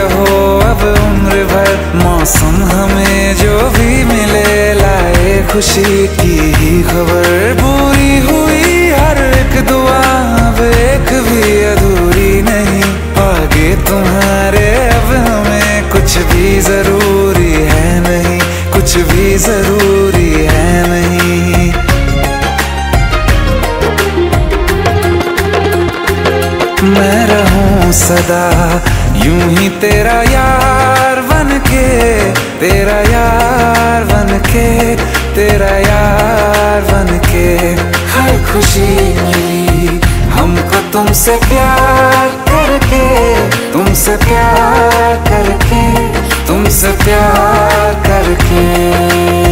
रहो अब उम्र भर मौसम हमें जो भी मिले, लाए खुशी की ही खबर। पूरी हुई हर एक दुआ, अब एक भी अधूरी नहीं। आगे तुम्हारे अब हमें कुछ भी ज़रूरी है नहीं, कुछ भी ज़रूरी है नहीं। मैं रहूँ सदा, यूँ ही तेरा यार बन के तेरा यार बन के तेरा यार बन के हर खुशी मिली, हमको तुमसे प्यार करके, तुमसे प्यार करके, तुमसे प्यार करके।